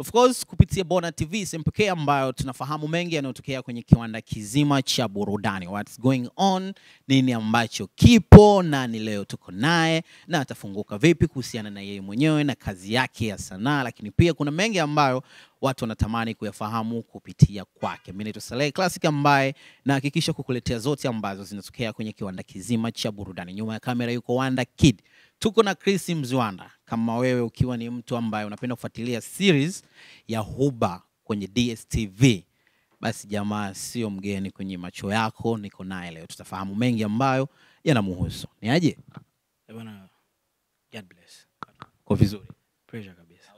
Of course kupitia Bona TV sehemu pekee ambayo tunafahamu mengi yanayotokea kwenye kiwanda kizima cha burudani. What's going on, nini ambacho kipo, nani leo tuko naye na atafunguka vipi kuhusiana na yeye mwenyewe na kazi yake ya sanaa, lakini pia kuna mengi ambayo watu wanatamani kuyafahamu kupitia kwake. Mimi naitwa Saleh Classic ambaye nahakikisha kukuletea zote ambazo zinatokea kwenye kiwanda kizima cha burudani. Nyuma ya kamera yuko Wanda Kid. Tuko na Chris Mziwanda. Kama wewe ukiwa ni mtu ambaye unapenda kufuatilia series ya Huba kwenye DSTV, basi jamaa sio mgeni kwenye macho yako. Niko naye leo, tutafahamu mengi ambayo yanamuhusu. Ni aje? Eh, bwana, God bless. Kwa vizuri. Pressure kabisa.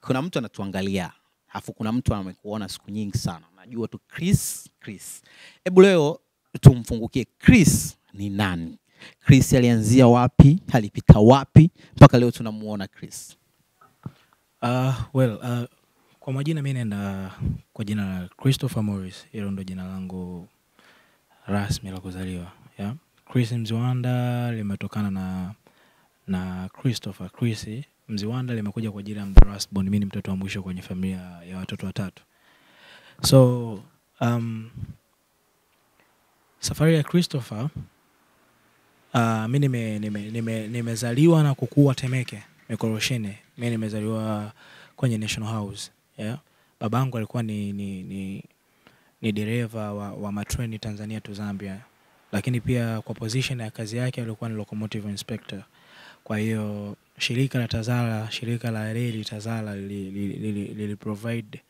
Kuna mtu anatuangalia, afu kuna mtu amekuona siku nyingi sana, najua tu Chris, Chris. Hebu leo tumfungukie Chris ni nani? Chris alianzia wapi? Alipita wapi mpaka leo tunamuona Chris? Uh, well, uh, kwa majina mi naenda kwa jina la Christopher Morris. Hilo ndo jina langu rasmi la kuzaliwa. Yeah? Chris Mziwanda limetokana na na Christopher Chris Mziwanda limekuja kwa ajili ya Bond mimi ni mtoto wa mwisho kwenye familia ya watoto watatu. So um, safari ya Christopher uh, mi nime, nime, nime, nimezaliwa na kukua Temeke Mikoroshini. Mi nimezaliwa kwenye National House yeah. Babangu alikuwa ni, ni, ni, ni dereva wa, wa matreni Tanzania to Zambia, lakini pia kwa position ya kazi yake alikuwa ni locomotive inspector. Kwa hiyo shirika la Tazara, shirika la reli Tazara liliprovide li, li, li, li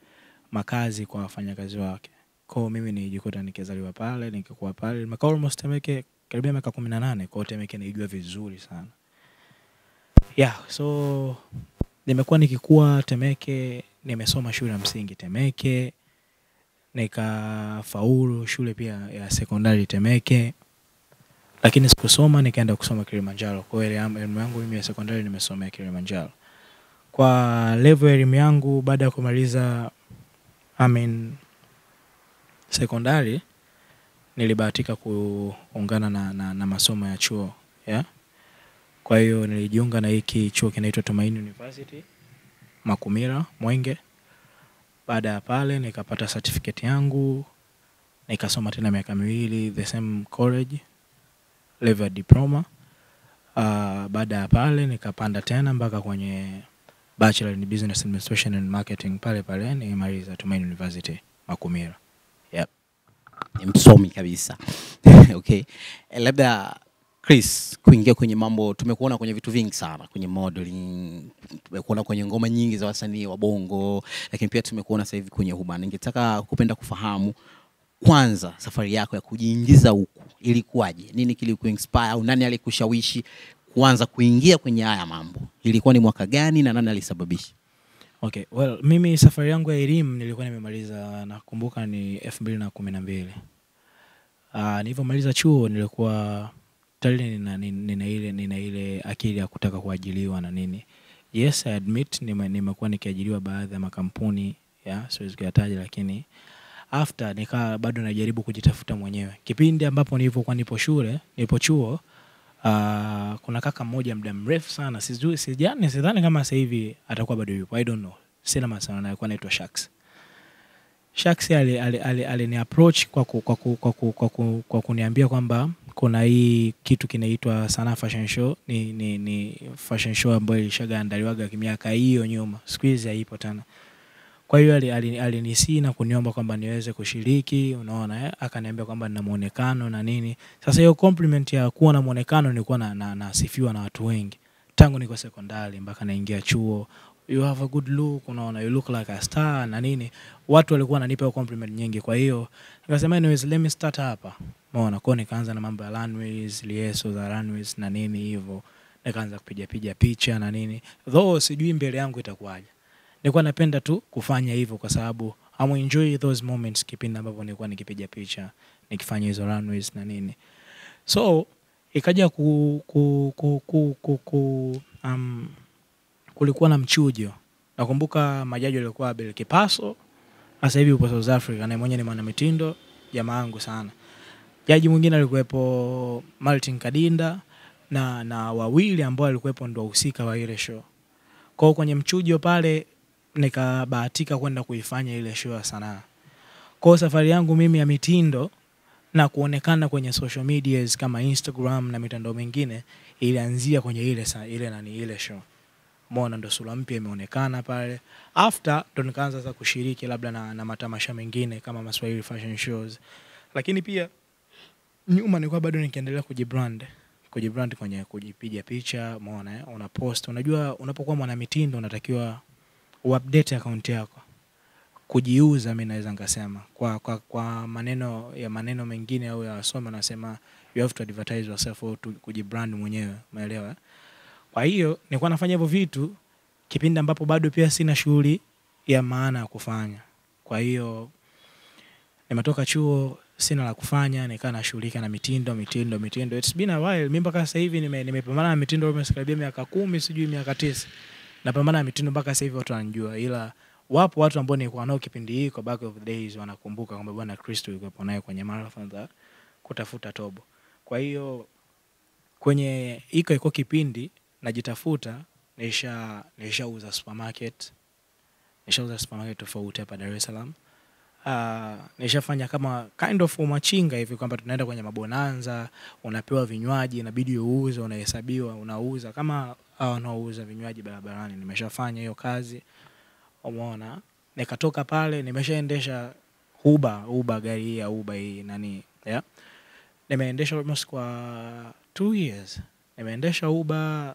makazi kwa wafanyakazi wake. Kwa mimi nijikuta nikizaliwa pale, nikikuwa pale, nimekaa almost Temeke karibia miaka kumi na nane. Kwa Temeke naijua vizuri sana yeah, so nimekuwa nikikuwa Temeke, nimesoma shule ya msingi Temeke, nikafaulu shule pia ya sekondari Temeke, lakini sikusoma, nikaenda kusoma Kilimanjaro. Kwa hiyo elimu yangu mimi ya sekondari nimesomea Kilimanjaro. Kwa level ya elimu yangu baada ya kumaliza I mean, sekondari nilibahatika kuungana na, na, na masomo ya chuo yeah? Kwa hiyo nilijiunga na hiki chuo kinaitwa Tumaini University Makumira Mwenge. Baada ya pale nikapata certificate yangu, nikasoma tena miaka miwili the same college level diploma. Uh, baada ya pale nikapanda tena mpaka kwenye bachelor in business administration and marketing pale pale nimemaliza Tumaini University Makumira. Yep. Ni msomi kabisa. okay. Labda Chris, kuingia kwenye mambo, tumekuona kwenye vitu vingi sana, kwenye modeling, tumekuona kwenye ngoma nyingi za wasanii wa bongo, lakini pia tumekuona sasa hivi kwenye Huba. Ningetaka kupenda kufahamu kwanza safari yako ya kujiingiza huku ilikuwaje? Nini kilikuinspire au nani alikushawishi kuanza kuingia kwenye haya mambo? Ilikuwa ni mwaka gani na nani alisababisha? Okay, well, mimi safari yangu ya elimu nilikuwa nimemaliza nakumbuka ni elfu mbili na kumi na mbili. Uh, nilivyomaliza chuo nilikuwa tayari nina, nina, ile, nina ile akili ya kutaka kuajiliwa na nini. Yes, I admit nime, nimekuwa nikiajiriwa baadhi ya makampuni ya siwezi kuyataja, lakini after nikaa bado najaribu kujitafuta mwenyewe. Kipindi ambapo nilivyokuwa nipo shule, nipo chuo Uh, kuna kaka mmoja muda mrefu sana. Sijui sijani sidhani kama sasa hivi atakuwa bado yupo. I don't know. Sina masana naye kwa anaitwa Shax Shax ali, ali, ali, ali approach kwa, ku, kwa, ku, kwa, ku, kwa, ku, kwa kuniambia kwamba kuna hii kitu kinaitwa sana Fashion Show. Ni, ni, ni fashion show ambayo ilishaga ilishagaandaliwaga miaka hiyo nyuma. Siku haipo tena kwa hiyo alinisii ali, ali na kuniomba kwamba niweze kushiriki, unaona eh? Akaniambia kwamba nina muonekano na nini. Sasa hiyo compliment ya kuwa na muonekano nilikuwa na, na, nasifiwa na watu wengi tangu niko sekondari mpaka naingia chuo, you have a good look, unaona you look like a star na nini. Watu walikuwa wananipa compliment nyingi, kwa hiyo nikasema anyways, let me start hapa, umeona. Kwa nikaanza na mambo ya runways, lieso za runways na nini hivyo, nikaanza kupiga piga picha na nini, though sijui mbele yangu itakuwaje nilikuwa napenda tu kufanya hivyo kwa sababu I'm enjoy those moments kipindi ambapo nilikuwa nikipiga picha nikifanya hizo runways na nini. So ikaja ku, ku, ku, ku, ku, ku um, kulikuwa na mchujo. Nakumbuka majaji walikuwa Abel Kipaso sasa hivi upo South Africa na mwenyewe ni mwanamitindo jamaa yangu sana. Jaji mwingine alikuwepo Martin Kadinda na na wawili ambao alikuwepo ndo wahusika wa ile show. Kwao kwenye mchujo pale nikabahatika kwenda kuifanya ile show ya sanaa. Kwa safari yangu mimi ya mitindo na kuonekana kwenye social medias kama instagram na mitandao mingine ilianzia kwenye ile sa, ile nani ile show. Mbona ndo sura mpya imeonekana pale. After ndo nikaanza sasa kushiriki labda na, na matamasha mengine kama maswahili fashion shows. Lakini pia nyuma nilikuwa bado nikiendelea kujibrand. Kujibrand kwenye kujipiga picha umeona eh? una post unajua unapokuwa mwanamitindo unatakiwa uupdate account yako. Kujiuza mi naweza nikasema. Kwa, kwa, kwa maneno ya maneno mengine au ya wasome anasema you kujibrand mwenyewe. Umeelewa? Kwa hiyo nilikuwa nafanya hivyo vitu kipindi ambapo bado pia sina shughuli ya maana ya kufanya. Kwa hiyo nimetoka chuo sina la kufanya nikaa nashughulika na mitindo mitindo mitindo. It's been a while. Mi mpaka sasa hivi nime- nimepambana na mitindo mesikaribia karibia miaka kumi sijui miaka tisa napambana na mitindo mpaka sasa hivi watu wanajua ila wapo watu ambao nilikuwa nao kipindi hii kwa back of the days wanakumbuka kwamba bwana kristo yuko naye kwenye marathon za kutafuta tobo. Kwa hiyo kwenye iko iko kipindi najitafuta nisha nishauza supermarket nishauza supermarket tofauti hapa dar es salaam. Uh, nishafanya kama kind of umachinga hivi kwamba tunaenda kwenye mabonanza unapewa vinywaji inabidi uuze unahesabiwa unauza. Kama hao wanaouza vinywaji barabarani. Nimeshafanya hiyo kazi umeona. Nikatoka pale nimeshaendesha uba uba gari hii ya uba hii nani yeah? nimeendesha almost kwa two years. Nimeendesha uba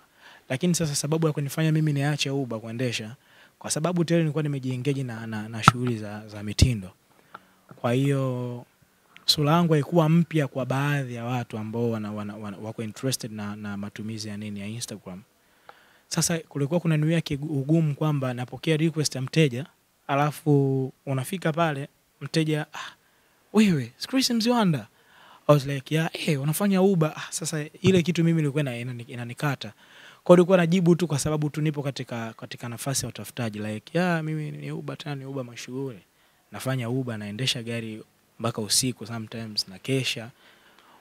lakini sasa sababu ya kunifanya mimi niache uba kuendesha kwa sababu tayari nilikuwa nimejiengeji na, na, na shughuli za, za mitindo. Kwa hiyo sura yangu haikuwa mpya kwa baadhi ya watu ambao wana, wana, wana, wako interested na, na matumizi ya nini ya instagram sasa kulikuwa kuna niwia ugumu kwamba napokea request ya mteja alafu unafika pale mteja ah, wewe Chris Mziwanda. Like yeah, hey, unafanya uba ah, sasa ile kitu mimi ilikuwa ina- inani- inanikata. Kwa likuwa najibu tu kwa sababu tu nipo katika katika nafasi ya utafutaji. Like yeah, mimi ni uba tena ni uba mashughuli nafanya uba naendesha gari mpaka usiku sometimes na kesha.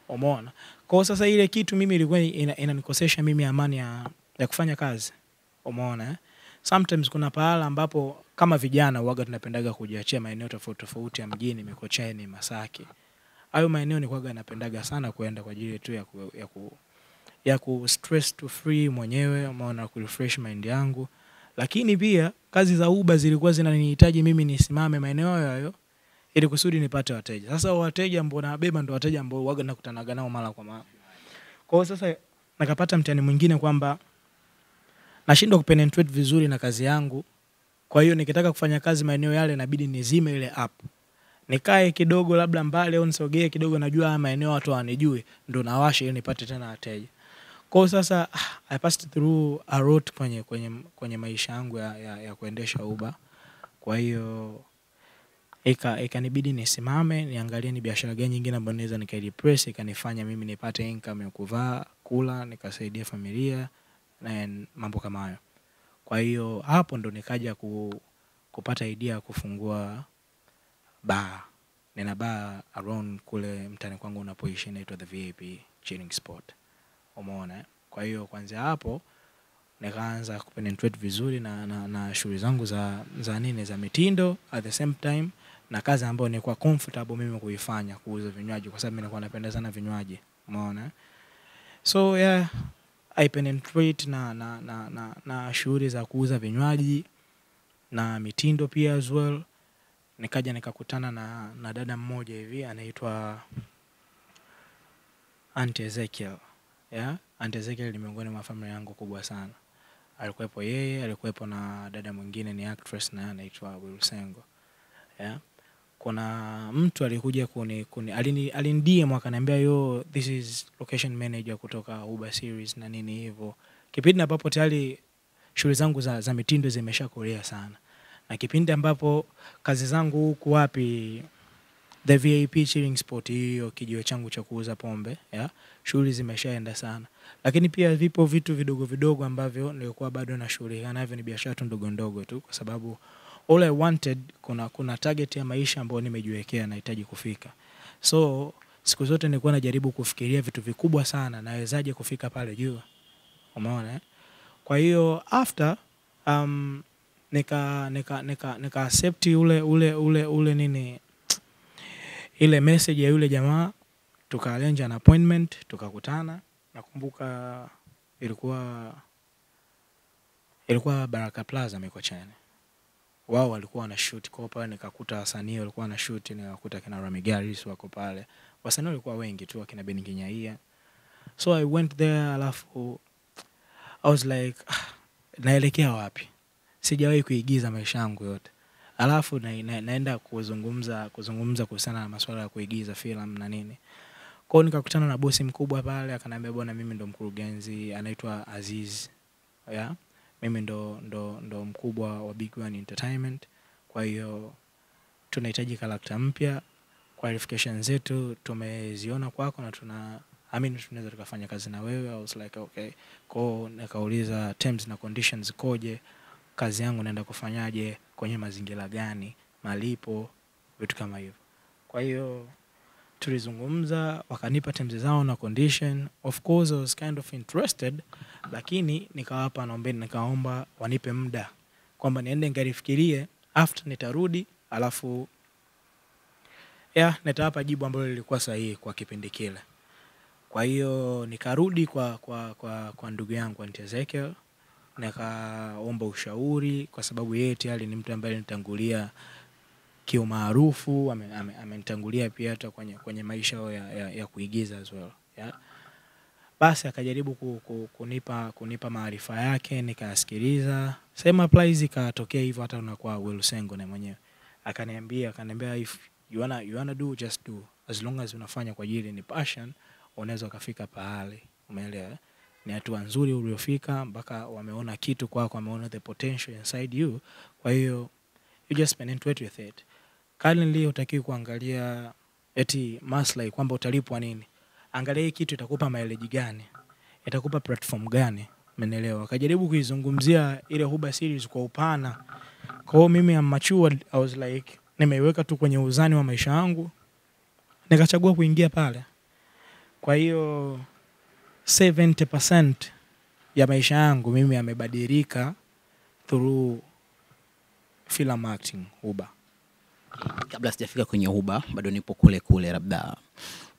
Umeona? Kwao sasa ile kitu mimi ilikuwa inanikosesha ina- mimi amani ya, ya kufanya kazi. Umeona eh? sometimes kuna pahala ambapo kama vijana huaga tunapendaga kujiachia maeneo tofauti tofauti ya mjini mikocheni masaki. Hayo maeneo ni kwaga napendaga sana kuenda kwa ajili tu ya ku, ya ku, ya ku stress to free mwenyewe umeona ku refresh mind yangu. Lakini pia kazi za uba zilikuwa zinanihitaji mimi nisimame maeneo hayo hayo ili kusudi nipate wateja. Sasa wateja ambao nabeba ndo wateja ambao huaga nakutanaga nao mara kwa mara. Kwa hiyo sasa nakapata mtihani mwingine kwamba nashindwa kupenetrate vizuri na kazi yangu. Kwa hiyo nikitaka kufanya kazi maeneo yale inabidi nizime ile app. Nikae kidogo labda mbali au nisogee kidogo najua haya maeneo watu hawanijui ndo nawashe ili nipate tena wateja. Kwao sasa ah, i passed through a lot kwenye kwenye kwenye maisha yangu ya, ya, ya kuendesha uba kwa hiyo ika ikanibidi nisimame niangalie ni biashara gani nyingine ambayo naweza nikaidepress ikanifanya mimi nipate income ya kuvaa kula nikasaidia familia mambo kama hayo. Kwa hiyo hapo ndo nikaja ku, kupata idea ya kufungua baa. Nina baa around kule mtani kwangu unapoishi inaitwa the vip chilling spot. Umeona? Kwa hiyo kwanzia hapo nikaanza kupenetrate vizuri na, na, na shughuli zangu za, za nini za mitindo at the same time na kazi ambayo nilikuwa comfortable mimi kuifanya kuuza vinywaji kwa sababu mimi nilikuwa napenda sana vinywaji. Umeona? So yeah i na na na, na, na shughuli za kuuza vinywaji na mitindo pia as well nikaja nikakutana na, na dada mmoja hivi anaitwa Aunt Ezekiel yeah? Aunt Ezekiel ni miongoni mwa familia yangu kubwa sana alikuwepo yeye alikuwepo na dada mwingine ni actress naye anaitwa Wilsengo yeah? Kuna mtu alikuja kuni, kuni alini, alindie akaniambia yo this is location manager kutoka Uber series na nini hivyo. Kipindi ambapo tayari shughuli zangu za, za mitindo zimeshakolea sana. Na kipindi ambapo kazi zangu huku wapi the vip chilling spot hiyo kijiwe changu cha kuuza pombe ya shughuli zimeshaenda sana. Lakini pia vipo vitu vidogo vidogo ambavyo nilikuwa bado nashughulika navyo ni biashara tu ndogo ndogo tu kwa sababu all I wanted kuna kuna target ya maisha ambayo nimejiwekea nahitaji kufika. So siku zote nilikuwa najaribu kufikiria vitu vikubwa sana nawezaje kufika pale juu? Umeona eh? kwa hiyo after um, nika nika nika nika accept ule ule ule ule nini ile message ya yule jamaa tuka arrange an appointment tukakutana. Nakumbuka ilikuwa ilikuwa Baraka Plaza Mikocheni wao walikuwa wana shoot. Kwa pale nikakuta wasanii walikuwa wana shoot nikakuta kina Ramigaris wako pale. Wasanii walikuwa wengi tu akina Ben Kinyaia so I went there alafu I was like ah, naelekea wapi? Sijawahi kuigiza maisha yangu yote. Alafu na, na, naenda kuzungumza kuzungumza kuhusiana na masuala ya kuigiza filamu na nini. Kwao nikakutana na bosi mkubwa pale akaniambia bwana mimi ndo mkurugenzi anaitwa Aziz. Yeah? Mimi ndo, ndo, ndo mkubwa wa Big One Entertainment. Kwa hiyo tunahitaji karakta mpya qualification zetu tumeziona kwako na tuna amini tunaweza tukafanya kazi na wewe I was like okay. Kwao nikauliza terms na conditions koje kazi yangu naenda kufanyaje kwenye mazingira gani malipo vitu kama hivyo. Kwa hiyo tulizungumza wakanipa terms zao na condition. Of course I was kind of interested lakini nikawapa naombeni nikaomba wanipe muda kwamba niende nikalifikirie after nitarudi alafu yeah, nitawapa jibu ambalo lilikuwa sahihi kwa kipindi kile. Kwa hiyo nikarudi kwa kwa kwa, kwa ndugu yangu Aunty Ezekiel nikaomba ushauri kwa sababu yeye tayari ni mtu ambaye alinitangulia kiumaarufu amenitangulia ame, ame pia hata kwenye, kwenye maisha ya, ya, ya kuigiza as well yeah. basi akajaribu ku, ku, kunipa kunipa maarifa yake nikayasikiliza. Same applies ikatokea hivyo hata unakuwa Wilsengo na mwenyewe. Akaniambia akaniambia if you wanna, you wanna do just do. As long as unafanya kwa ajili ni passion unaweza ukafika pahali. Umeelewa eh? ni hatua nzuri uliofika mpaka wameona kitu kwako wameona the potential inside you. Kwa hiyo you just spend it with it currently utakiwi kuangalia eti maslahi kwamba utalipwa nini. Angalia hii kitu itakupa maeleji gani? Itakupa platform gani? Menelewa akajaribu kuizungumzia ile huba series kwa upana. Kwa mimi am matured, I was like nimeiweka tu kwenye uzani wa maisha yangu. Nikachagua kuingia pale. Kwa hiyo 70% ya maisha yangu mimi yamebadilika through film acting uba kabla sijafika kwenye uba, bado nipo kule kule labda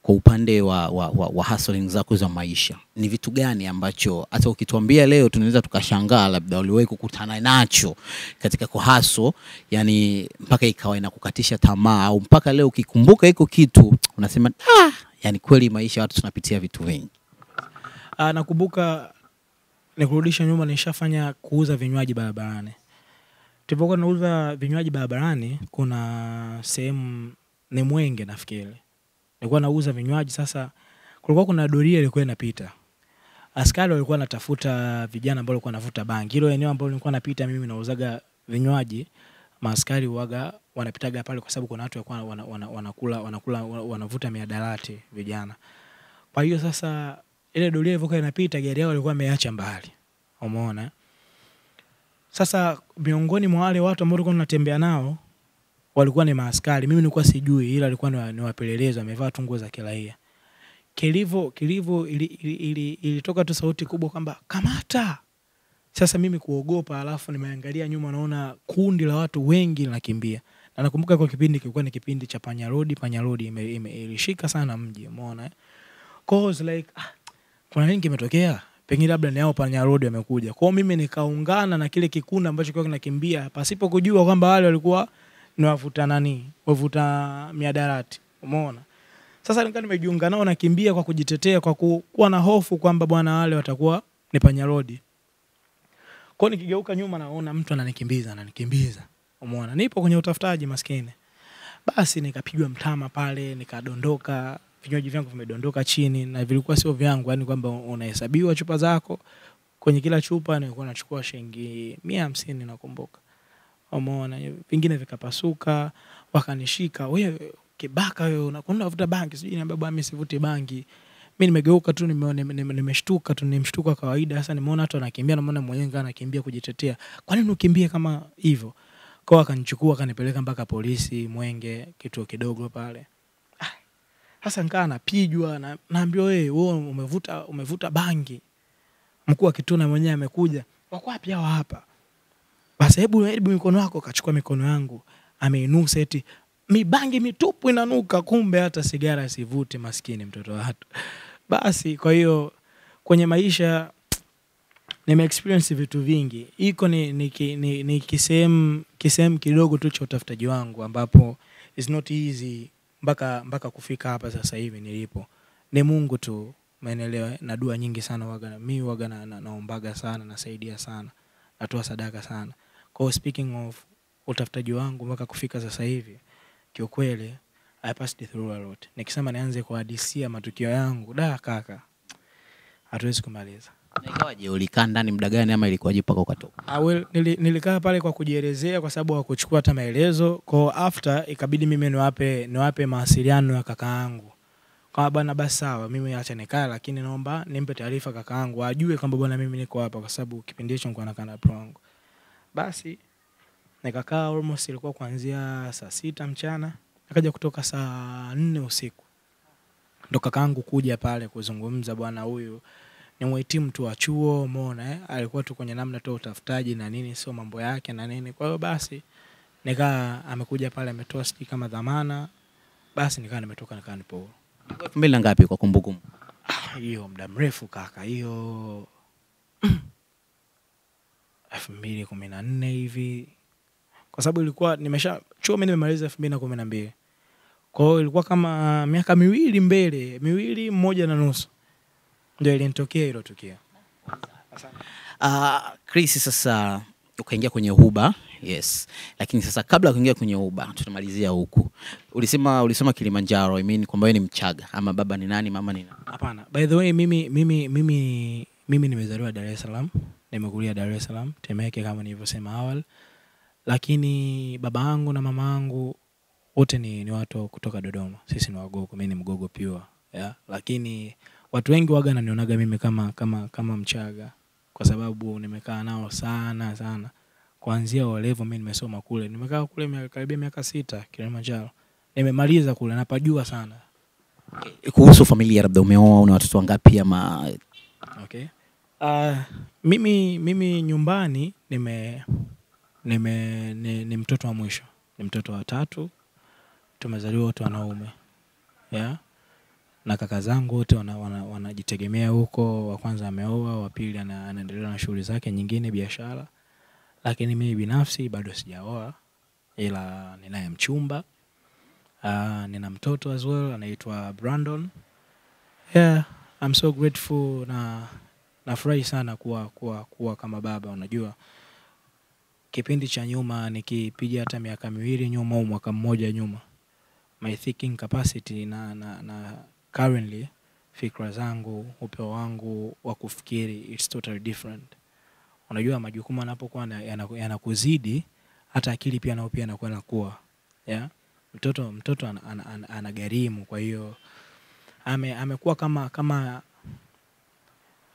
kwa upande wa, wa, wa, wa hustling zako za maisha. Ni vitu gani ambacho hata ukituambia leo tunaweza tukashangaa labda uliwahi kukutana nacho katika kuhaso yani mpaka ikawa inakukatisha tamaa au mpaka leo ukikumbuka hiko kitu unasema ah, yani kweli maisha watu tunapitia vitu vingi. Ah, nakumbuka nikurudisha nyuma nishafanya kuuza vinywaji barabarani tulipokuwa tunauza vinywaji barabarani kuna sehemu ni mwenge nafikiri. Nilikuwa nauza vinywaji sasa kulikuwa kuna doria ilikuwa inapita. Askari walikuwa wanatafuta vijana ambao walikuwa wanavuta bangi. Hilo eneo ambalo nilikuwa napita mimi nauzaga vinywaji maaskari waga wanapitaga pale kwa sababu kuna watu walikuwa wana, wana, wanakula wanakula wanavuta miadarati vijana. Kwa hiyo sasa ile doria ilivyokuwa inapita gari yao walikuwa wameacha mbali. Umeona? Sasa miongoni mwa wale watu ambao tulikuwa tunatembea nao walikuwa ni maaskari. Mimi nilikuwa sijui ila alikuwa ni wapelelezi amevaa tu nguo za kiraia. Kilivyo kilivyo ili- ili- ili- ilitoka tu sauti kubwa kwamba kamata! Sasa mimi kuogopa alafu nimeangalia nyuma naona kundi la watu wengi linakimbia. Na nakumbuka kwa kipindi kilikuwa ni kipindi cha panyarodi panyarodi ilishika sana mji umeona eh? Was like ah, kuna nini kimetokea pengine labda ni hao panyarodi wamekuja. Kwao mimi nikaungana na kile kikundi ambacho kilikuwa kinakimbia pasipo kujua kwamba wale walikuwa ni wavuta nani wavuta miadarati umeona? Sasa nika nimejiunga nao nakimbia kwa kujitetea kwa kuwa na hofu kwamba bwana wale watakuwa ni panyarodi kwao nikigeuka nyuma naona mtu ananikimbiza ananikimbiza. Umeona? Nipo kwenye utafutaji maskini. Basi nikapigwa mtama pale nikadondoka vinywaji vyangu vimedondoka chini na vilikuwa sio vyangu yani kwamba unahesabiwa chupa zako kwenye kila chupa nilikuwa nachukua shilingi mia hamsini nakumbuka. Umeona vingine vikapasuka wakanishika. Wewe kibaka wewe unakwenda kuvuta bangi? Sijui niambia bwana mimi sivuti bangi. Mi nimegeuka tu nimeshtuka tu ni mshtuko kawaida. Sasa nimeona watu wanakimbia namuona mwenyewe anakimbia kujitetea. Kwa nini ukimbie kama hivyo? Kwao akanichukua akanipeleka mpaka polisi mwenge kituo kidogo pale sasa nkaa napijwa na, naambiwa wewe wewe umevuta umevuta bangi. Mkuu wa kituna mwenyewe amekuja wako wapi hapa? Basi hebu hebu mikono yako kachukua mikono yangu. Ameinusa eti mibangi mitupu inanuka kumbe hata sigara sivuti, maskini mtoto wa watu. Basi kwa hiyo kwenye maisha nimeexperience vitu vingi. Iko ni, ni, ni, ni kisehemu kisehemu kidogo tu cha utafutaji wangu ambapo is not easy mpaka mpaka kufika hapa sasa hivi nilipo. Ni mungu tu maenelewa na dua nyingi sana waga mi waga na, na, naombaga sana nasaidia sana natoa sadaka sana. Kwa speaking of utafutaji wangu mpaka kufika sasa hivi kiukweli I passed through a lot. Nikisema nianze kuhadisia matukio yangu da kaka hatuwezi kumaliza ikawaje ulikaa ndani muda gani ama ilikuwaje mpaka ukatoka Ah, nili, nilikaa pale kwa kujielezea kwa sababu hawakuchukua hata maelezo. Kwa after ikabidi mimi niwape niwape mawasiliano ya kaka yangu. Kama bwana basi sawa mimi acha nikaa lakini naomba nimpe taarifa kaka yangu ajue kwamba bwana mimi niko hapa kwa sababu kipindi hicho nilikuwa nakaa na pro wangu basi nikakaa almost ilikuwa kuanzia saa sita mchana akaja kutoka saa nne usiku. Ndo kakaangu kuja pale kuzungumza bwana huyu ni mhitimu tu wa chuo umeona eh? alikuwa tu kwenye namna tu ya utafutaji na nini sio mambo yake na nini. Kwa hiyo basi nikaa amekuja pale ametoa sijui kama dhamana basi nikaa nimetoka nikaa nipo huru. Elfu mbili na ngapi kwa kumbukumbu? Ah, hiyo muda mrefu kaka hiyo elfu mbili kumi na nne hivi. Kwa sababu ilikuwa nimesha chuo mi nimemaliza elfu mbili na kumi na mbili. Kwa hiyo ilikuwa kama miaka miwili mbele miwili mmoja na nusu ndio ilinitokea hilo tukio Uh, Chris sasa ukaingia kwenye Uber yes, lakini sasa kabla ya kuingia kwenye Uber tunamalizia huku. Ulisema ulisoma Kilimanjaro, I mean kwamba wewe ni Mchaga ama baba ni nani mama ni nani? Hapana. By the way, mimi mimi mimi mimi nimezaliwa Dar es Salaam, nimekulia Dar es Salaam, Temeke kama nilivyosema awali. Lakini baba yangu na mama yangu wote ni, ni watu kutoka Dodoma. Sisi ni Wagogo, mimi ni Mgogo pure. Yeah? Lakini watu wengi waga nanionaga mimi kama kama kama Mchaga kwa sababu nimekaa nao sana sana. Kuanzia olevo mi nimesoma kule. Nimekaa kule karibia miaka sita Kilimanjaro. Nimemaliza kule napajua sana. Kuhusu familia, labda umeoa, una watoto wangapi ama Okay. Uh, mimi mimi nyumbani nime nime ni, ni mtoto wa mwisho. Ni mtoto wa tatu. Tumezaliwa wote wanaume. Yeah. Na kaka zangu wote wanajitegemea wana, wana, huko. Wa kwanza ameoa, wa pili ana, anaendelea na shughuli zake nyingine biashara. Lakini mimi binafsi bado sijaoa ila ninaye mchumba. Uh, nina mtoto as well anaitwa Brandon. Yeah, I'm so grateful na nafurahi sana kuwa, kuwa, kuwa kama baba. Unajua, kipindi cha nyuma nikipiga hata miaka miwili nyuma au mwaka mmoja nyuma, my thinking capacity na, na, na currently fikra zangu, upeo wangu wa kufikiri it's totally different. Unajua, majukumu anapokuwa yana- yana- yanakuzidi hata akili pia nao pia anakuwa nakuwa yeah? Mtoto mtoto an, an, an, anagharimu, kwa hiyo ame, amekuwa kama kama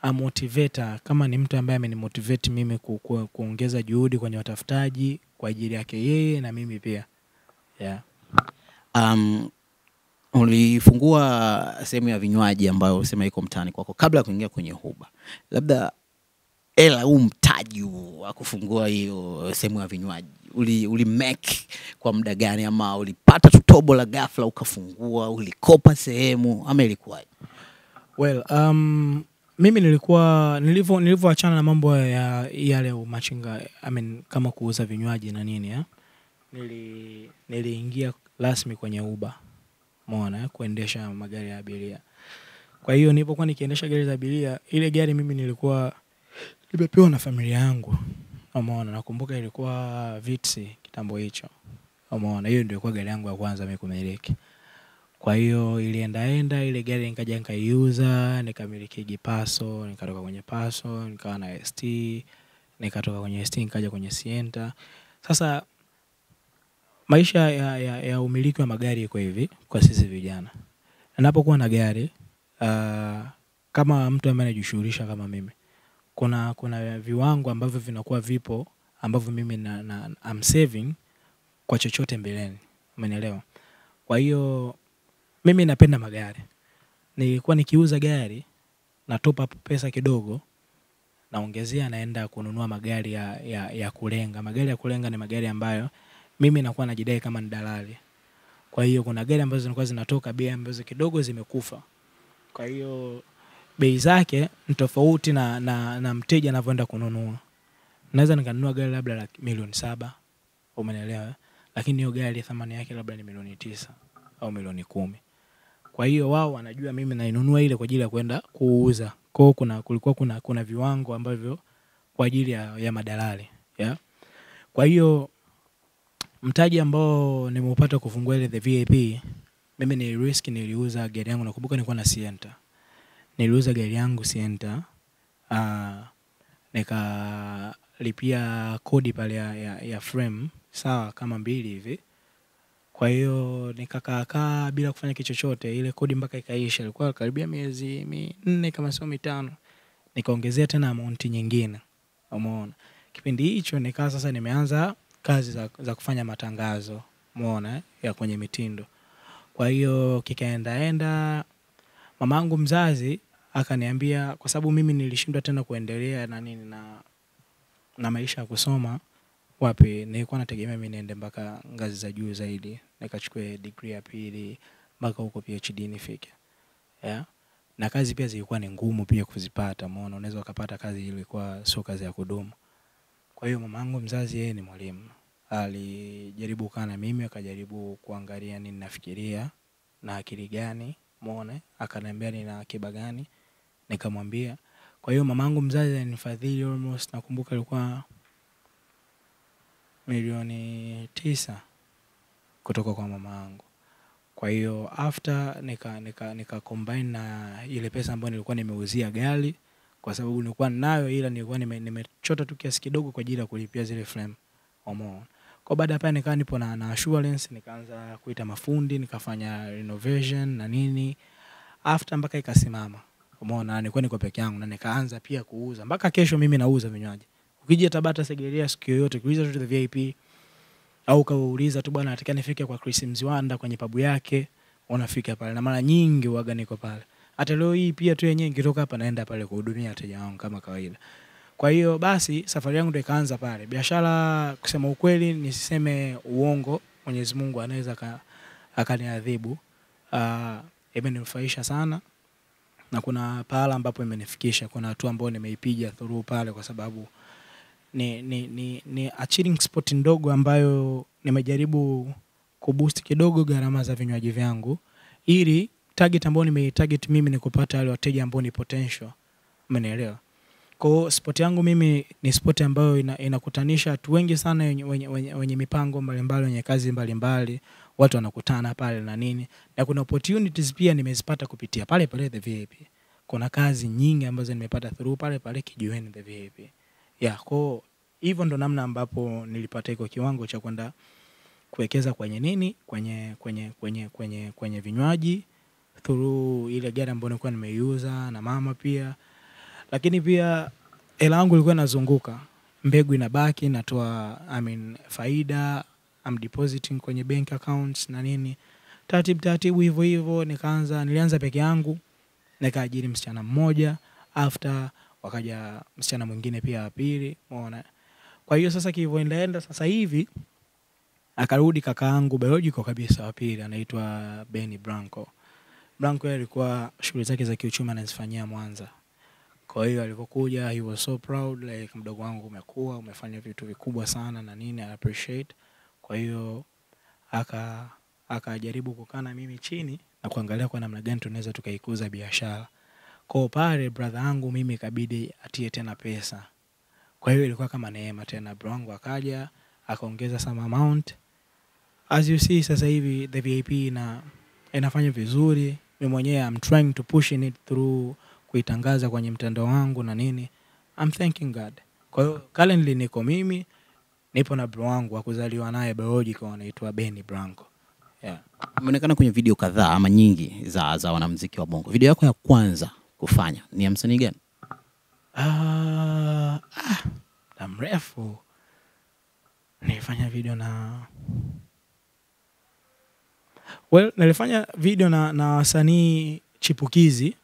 amotiveta kama ni mtu ambaye amenimotivate mimi ku, ku, kuongeza juhudi kwenye watafutaji kwa ajili yake yeye na mimi pia yeah. um, ulifungua sehemu ya vinywaji ambayo ulisema iko mtaani kwako kabla ya kuingia kwenye huba, labda ela huu mtaji wa kufungua hiyo sehemu ya vinywaji uli, uli make kwa muda gani, ama ulipata tutobo la ghafla ukafungua, ulikopa sehemu ama ilikuwaje? Well, um, mimi nilikuwa nilivyo nilivyoachana na mambo ya yale machinga I mean, kama kuuza vinywaji na nini ya? Nili, niliingia rasmi kwenye Uber mona kuendesha magari ya abiria. Kwa hiyo nilipokuwa nikiendesha gari za abiria, ile gari mimi nilikuwa nimepewa na familia yangu. Umeona, nakumbuka ilikuwa Vitsi kitambo hicho. Umeona, hiyo ndio ilikuwa gari yangu ya kwanza mimi kumiliki. Kwa hiyo iliendaenda ile gari nikaja nikaiuza, nikamiliki Gipaso, nikatoka kwenye Paso, nikawa na ST, nikatoka kwenye ST nikaja kwenye Sienta. Sasa maisha ya, ya, ya umiliki wa magari iko hivi kwa sisi vijana. Ninapokuwa na gari uh, kama mtu ambaye anajishughulisha kama mimi, kuna kuna viwango ambavyo vinakuwa vipo ambavyo mimi na, na, I'm saving kwa chochote mbeleni, umenielewa? Kwa hiyo mimi napenda magari. Nilikuwa nikiuza gari na top up pesa kidogo, naongezea naenda kununua magari ya, ya, ya kulenga. Magari ya kulenga ni magari ambayo mimi nakuwa najidai kama ni dalali. Kwa hiyo kuna gari ambazo zinakuwa zinatoka bei ambazo kidogo zimekufa. Kwa hiyo bei zake ni tofauti na, na, na mteja anavyoenda kununua. Naweza nikanunua gari labda la milioni saba, umenielewa, Lakini hiyo gari thamani yake labda ni milioni tisa au milioni kumi. Kwa hiyo wao wanajua mimi nainunua ile kwa ajili ya kwenda kuuza. Kwa hiyo kuna kulikuwa kuna kuna viwango ambavyo kwa ajili ya, ya madalali, yeah. Kwa hiyo mtaji ambao nimeupata kufungua ile the VIP, mimi ni risk, niliuza gari yangu. Nakumbuka nilikuwa na Sienta, niliuza gari yangu Sienta, uh, nikalipia kodi pale ya, ya, ya frame sawa kama mbili hivi. Kwa hiyo nikakaakaa bila kufanya kitu chochote, ile kodi mpaka ikaisha. Ilikuwa karibia miezi minne kama sio mitano, nikaongezea tena amount nyingine. Umeona, kipindi hicho nikaa sasa nimeanza kazi za, za kufanya matangazo mwona ya kwenye mitindo. Kwa hiyo kikaendaenda, mamangu mzazi akaniambia, kwa sababu mimi nilishindwa tena kuendelea na nini na, na maisha ya kusoma wapi, nilikuwa nategemea mi niende mpaka ngazi za juu zaidi, nikachukue digri ya pili mpaka huko PhD nifike, yeah. Na kazi pia zilikuwa ni ngumu pia kuzipata, umeona, unaweza ukapata kazi ilikuwa sio kazi ya kudumu. Kwa hiyo mama yangu mzazi yeye ni mwalimu, alijaribu kaa na mimi, akajaribu kuangalia nini nafikiria na akili gani, mwone akaniambia nina akiba gani, nikamwambia. Kwa hiyo mamangu mzazi alinifadhili almost, nakumbuka ilikuwa milioni tisa kutoka kwa mama yangu. Kwa hiyo after nika, nika, nika combine na ile pesa ambayo nilikuwa nimeuzia gari kwa sababu nilikuwa nayo, ila nilikuwa nime- nimechota tu kiasi kidogo kwa ajili ya kulipia zile frame umeona. Kwa baada ya pale nikawa nipo na, na assurance, nikaanza kuita mafundi, nikafanya renovation na nini after mpaka ikasimama, umeona. Nilikuwa niko peke yangu na nikaanza pia kuuza mpaka kesho, mimi nauza vinywaji. Ukija Tabata Segerea siku yoyote, kuuliza tu the VIP au kauliza tu bwana, nataka nifike kwa Chris Mziwanda kwenye pabu yake, unafika pale, na mara nyingi uaga niko pale. Hata leo hii pia tu yenyewe nikitoka hapa naenda pale kuhudumia wateja wangu kama kawaida. Kwa hiyo basi safari yangu ndio ikaanza pale. Biashara kusema ukweli, nisiseme uongo, Mwenyezi Mungu anaweza akaniadhibu. Uh, imeninufaisha sana na kuna pahala ambapo imenifikisha, kuna hatua ambayo nimeipiga through pale, kwa sababu ni, ni, ni, ni a chilling spot ndogo ambayo nimejaribu kuboost kidogo gharama za vinywaji vyangu ili target ambayo nimeitarget mimi ni kupata wale wateja ambao ni potential, umenielewa? Kwa spot yangu mimi ni spot ambayo inakutanisha ina, watu wengi sana wenye, wenye, wenye, wenye mipango mbalimbali wenye kazi mbalimbali mbali, watu wanakutana pale na nini, na kuna opportunities pia nimezipata kupitia pale pale the VIP. Kuna kazi nyingi ambazo nimepata through pale pale kijiweni the VIP. Yeah, kwa hivyo ndo namna ambapo nilipata iko kiwango cha kwenda kuwekeza kwenye nini, kwenye kwenye kwenye kwenye kwenye vinywaji through ile gari ambayo nilikuwa nimeiuza na mama pia, lakini pia hela yangu ilikuwa inazunguka, mbegu inabaki, natoa I mean, faida I'm depositing kwenye bank accounts na nini, taratibu taratibu hivyo hivyo. Nikaanza, nilianza peke yangu, nikaajiri msichana mmoja, after wakaja msichana mwingine pia wa pili, umeona. Kwa hiyo sasa kilivyoendaenda sasa hivi akarudi kaka yangu biological kabisa wa pili, anaitwa Benny Branco. Branco yeye alikuwa shughuli zake za kiuchumi anazifanyia Mwanza. Kwa hiyo alipokuja he was so proud like, mdogo wangu umekuwa umefanya vitu vikubwa sana na nini, I appreciate. Kwa hiyo aka akajaribu kukaa na mimi chini na kuangalia kwa namna gani tunaweza tukaikuza biashara. Kwa pale brother yangu mimi ikabidi atie tena pesa. Kwa hiyo ilikuwa kama neema tena, bro wangu akaja akaongeza some amount. As you see sasa hivi the VIP ina inafanya vizuri. Mimi mwenyewe I'm trying to push it through kuitangaza kwenye mtandao wangu na nini. I'm thanking God. Kwa hiyo currently niko mimi nipo na bro wangu akuzaliwa naye biological anaitwa Benny Branco. Yeah. Umeonekana kwenye video kadhaa ama nyingi za, za wanamuziki wa Bongo. Video yako ya kwanza kufanya ni ya msanii gani? Ah, ah, na mrefu nilifanya video na well, nilifanya video na na wasanii chipukizi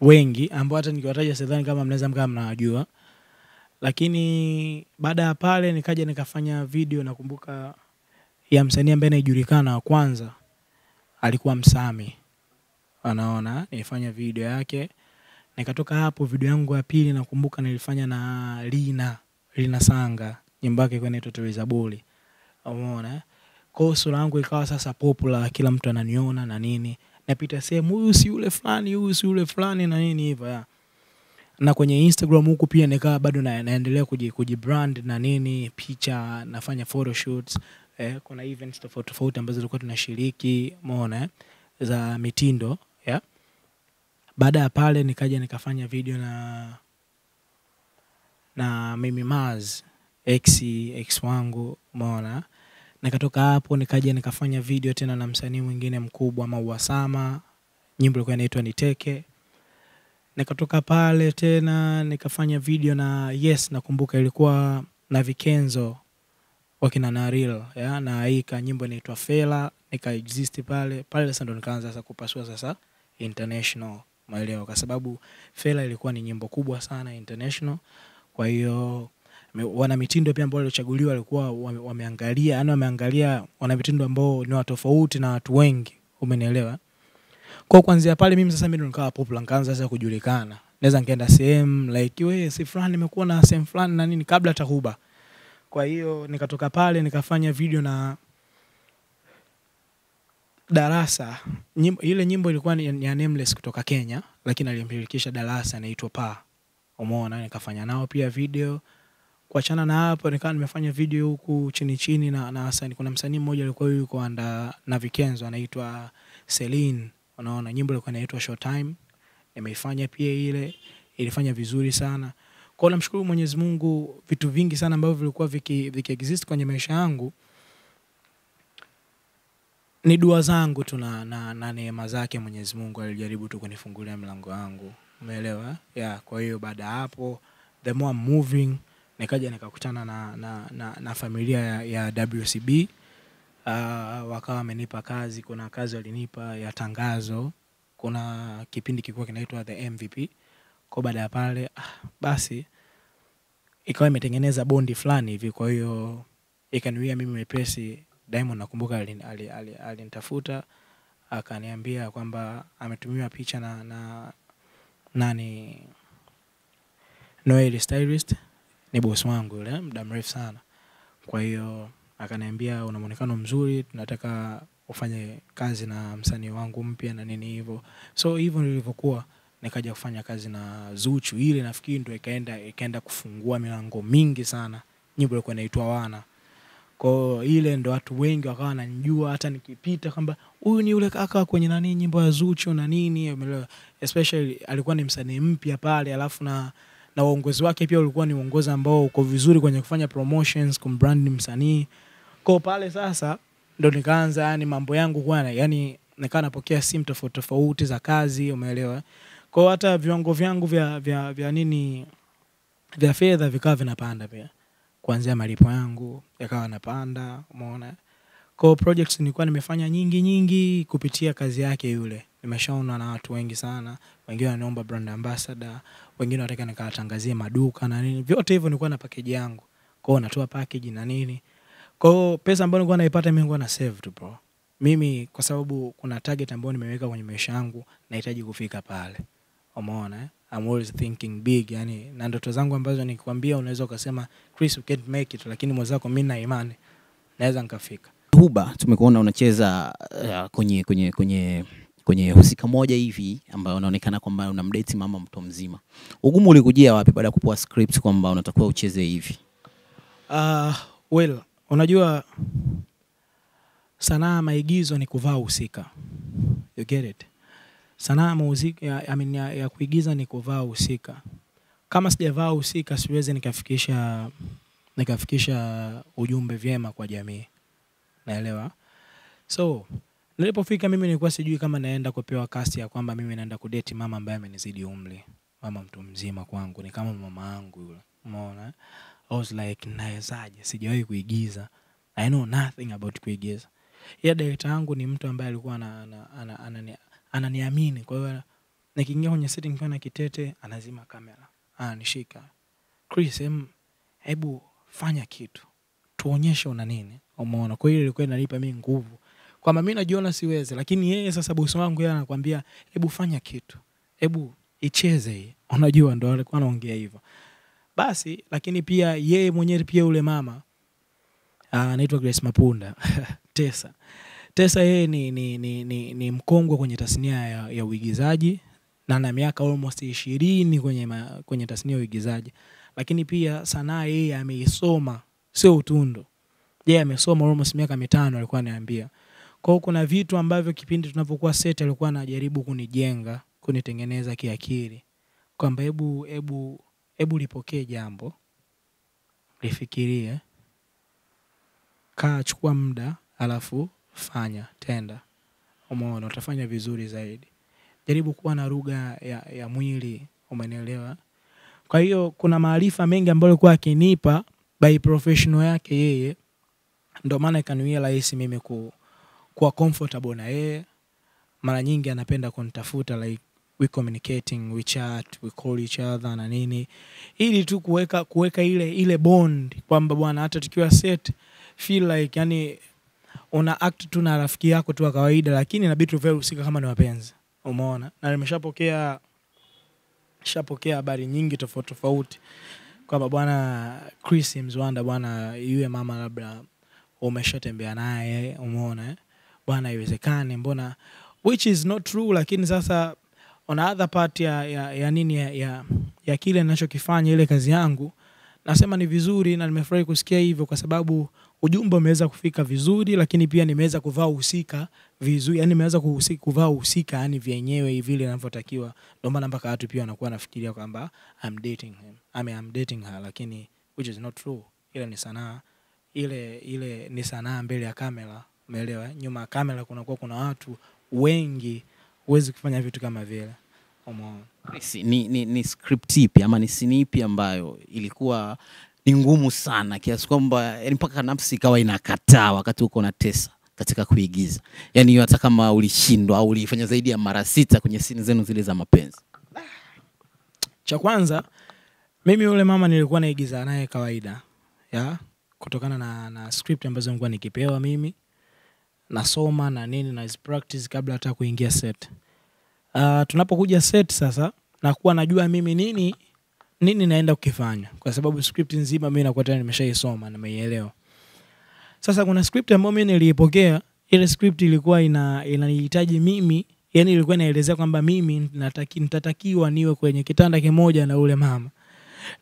wengi ambao hata nikiwataja sidhani kama mnaweza mkawa mnawajua. lakini baada ya pale nikaja nikafanya video nakumbuka ya msanii ambaye anajulikana wa kwanza alikuwa msami. Anaona nilifanya video yake. Nikatoka hapo video yangu ya pili nakumbuka nilifanya na lina lina sanga. Nyimbo yake inaitwa Teresa Boli umeona kwa hiyo sura yangu ikawa sasa popular kila mtu ananiona na nini. Napita sehemu huyu si yule fulani huyu si yule fulani na nini hivyo ya. Na kwenye Instagram huku pia nikawa bado na, naendelea kuji, kujibrand na nini picha nafanya photoshoots eh, kuna events tofauti tofauti ambazo tulikuwa tunashiriki umeona eh, za mitindo yeah. baada ya pale nikaja nikafanya video na na Mimi Maz ex ex wangu umeona nikatoka hapo nikaja nikafanya video tena na msanii mwingine mkubwa Mauasama nyimbo ilikuwa inaitwa Niteke. Nikatoka pale tena nikafanya video na yes nakumbuka ilikuwa na Vikenzo wakina Naril ya, na Aika. Nyimbo inaitwa Fela nika exist pale. Pale sasa ndo nikaanza sasa kupasua sasa international maelewa kwa sababu Fela ilikuwa ni nyimbo kubwa sana international. Kwa hiyo wana mitindo pia ambao waliochaguliwa walikuwa wame- wameangalia yani wameangalia wana mitindo ambao ni watofauti na watu wengi umenielewa? Kwa kuanzia pale mimi sasa mimi nikawa popular nikaanza sasa kujulikana. Naweza nikaenda sehemu like we si fulani nimekuwa na sehemu fulani na nini kabla tahuba kwa hiyo nikatoka pale nikafanya video na darasa. Nyimbo, ile nyimbo ilikuwa ni, ni ya nameless kutoka kenya lakini alimshirikisha darasa anaitwa pa umeona nikafanya nao pia video kuachana na hapo nikawa nimefanya video huku chini chini na, na wasanii kuna msanii mmoja alikuwa yuko anda na vikenzo anaitwa Celine unaona nyimbo ilikuwa inaitwa Showtime nimeifanya pia ile ilifanya vizuri sana. Kwao namshukuru mwenyezi mungu vitu vingi sana ambavyo vilikuwa viki, viki exist kwenye maisha yangu ni dua zangu tu na, na, na neema zake mwenyezi mungu alijaribu tu kunifungulia mlango wangu. Umeelewa? Yeah, kwa hiyo baada ya hapo the more moving nikaja nikakutana na, na, na, na familia ya, ya wcb uh, wakawa wamenipa kazi kuna kazi walinipa ya tangazo kuna kipindi kilikuwa kinaitwa the mvp kwa baada ya pale ah, basi ikawa imetengeneza bondi fulani hivi kwa hiyo ikaniwia mimi mepesi diamond nakumbuka alin- ali- ali- alinitafuta akaniambia kwamba ametumiwa picha na, na nani noel stylist ni bosi wangu yule muda mrefu sana. Kwa hiyo akaniambia una mwonekano mzuri tunataka ufanye kazi na msanii wangu mpya na nini hivyo. So hivyo nilivyokuwa nikaja kufanya kazi na zuchu. Ile nafikiri ndo ikaenda ikaenda kufungua milango mingi sana. Nyimbo ilikuwa inaitwa wana. Kwao ile ndo watu wengi wakawa wananijua hata nikipita kwamba huyu ni yule kaka kwenye nani nyimbo ya zuchu na nini especially alikuwa ni msanii mpya pale alafu na na uongozi wake pia ulikuwa ni uongozi ambao uko vizuri kwenye kufanya promotions kumbrand msanii. Kwa pale sasa ndo nikaanza yani mambo yangu kwana yani nikaa napokea simu tofauti tofauti za kazi umeelewa? Kwao hata viwango vyangu vya, vya, vya nini vya fedha vikawa vinapanda pia. Kuanzia malipo yangu yakawa yanapanda umeona? Kwao projects nilikuwa nimefanya nyingi nyingi kupitia kazi yake yule nimeshaona na watu wengi sana. Wengine wanaomba brand ambassador wengine wanataka nikawatangazie maduka na nini. Vyote hivyo nilikuwa na package yangu. Kwao natoa package na nini. Kwao pesa ambayo nilikuwa naipata mimi nilikuwa na save tu bro. Mimi kwa sababu kuna target ambayo nimeweka kwenye maisha yangu nahitaji kufika pale. Umeona eh? I'm always thinking big yani na ndoto zangu ambazo nikikwambia unaweza ukasema Chris you can't make it lakini mwenzako mimi na imani. Naweza nikafika. Huba, tumekuona unacheza uh, kwenye kwenye kwenye kwenye husika moja hivi ambayo unaonekana kwamba unamdate mama mtu mzima. Ugumu ulikujia wapi baada ya kupewa script kwamba unatakiwa ucheze hivi? Uh, well, unajua sanaa maigizo ni kuvaa husika. You get it? Sanaa muziki, ya, I mean, ya, ya kuigiza ni kuvaa husika. Kama sijavaa husika siwezi nikafikisha nikafikisha ujumbe vyema kwa jamii. Naelewa? So, nilipofika mimi nilikuwa sijui kama naenda kupewa kasi ya kwamba mimi naenda kudeti mama ambaye amenizidi umri. Mama mtu mzima kwangu ni kama mama yangu yule. Umeona? I was like nawezaje? Sijawahi kuigiza. I know nothing about kuigiza. Ila director yangu ni mtu ambaye alikuwa ana- ana- ana- ananiamini. Kwa hiyo nikiingia kwenye setting nikiwa na kitete anazima kamera. Ananishika. Chris, hebu fanya kitu. Tuonyeshe una nini. Umeona? Kwa hiyo ilikuwa inanipa mimi nguvu kwamba mi najiona siwezi lakini yeye sasa bosi wangu yeye anakwambia hebu fanya kitu hebu icheze unajua ndo alikuwa anaongea hivyo. Basi lakini pia yeye mwenyewe pia yule mama ah, anaitwa Grace Mapunda Tesa Tesa yeye ni, ni, ni, ni, ni mkongwe kwenye tasnia ya, ya uigizaji na na miaka almost ishirini kwenye, ma, kwenye tasnia ya uigizaji. Lakini pia sanaa yeye ameisoma sio utundo yeye amesoma almost miaka mitano alikuwa ananiambia kwa hiyo kuna vitu ambavyo kipindi tunapokuwa set alikuwa anajaribu kunijenga kunitengeneza kiakili. Kwamba hebu hebu hebu lipokee jambo lifikirie kaa chukua muda alafu fanya tenda. Umeona utafanya vizuri zaidi. Jaribu kuwa na lugha ya, ya mwili umenielewa? Kwa hiyo kuna maarifa mengi ambayo alikuwa akinipa by professional yake yeye ndio maana ikanuia rahisi mimi ku, kuwa comfortable na yeye. Mara nyingi anapenda kunitafuta like we communicating we chat we call each other na nini. Ili tu kuweka kuweka ile ile bond kwamba bwana hata tukiwa set feel like yani una act tu na rafiki yako tu wa kawaida lakini inabidi tuvae husika kama ni wapenzi. Umeona? Na nimeshapokea shapokea habari nyingi tofauti tofauti kwamba bwana Chris Mzwanda bwana yule mama labda umeshatembea naye umeona eh? Bwana iwezekane mbona? Which is not true lakini sasa on other part ya, ya, ya nini ya, ya, ya kile ninachokifanya ile kazi yangu nasema ni vizuri na nimefurahi kusikia hivyo kwa sababu ujumbe umeweza kufika vizuri lakini pia nimeweza kuvaa uhusika vizuri yani nimeweza kuvaa uhusika yani vyenyewe vile inavyotakiwa. Ndio maana mpaka watu pia wanakuwa nafikiria kwamba I'm dating him. I mean, I'm dating her lakini which is not true. Ile ni sanaa ile ile ni sanaa mbele ya kamera umeelewa eh? nyuma ya kamera kunakuwa kuna watu wengi huwezi kufanya vitu kama vile. Umeona? Si- ni, ni, ni script ipi ama ni sini ipi ambayo ilikuwa ni ngumu sana kiasi kwamba yani mpaka nafsi ikawa inakataa wakati uko na tesa katika kuigiza? Yani hiyo hata kama ulishindwa au ulifanya zaidi ya mara sita kwenye sini zenu zile za mapenzi? Cha kwanza mimi yule mama nilikuwa naigiza naye kawaida ya kutokana na, na script ambazo nilikuwa nikipewa mimi nasoma na nini na practice kabla hata kuingia set. Uh, tunapokuja set sasa nakuwa najua mimi nini nini naenda kukifanya. Kwa sababu script nzima mimi nakuwa tayari nimeshaisoma nimeielewa. Sasa kuna script ambayo mimi niliipokea ile script ilikuwa ina inanihitaji mimi yani ilikuwa inaelezea kwamba mimi nataki, nitatakiwa niwe kwenye kitanda kimoja na ule mama.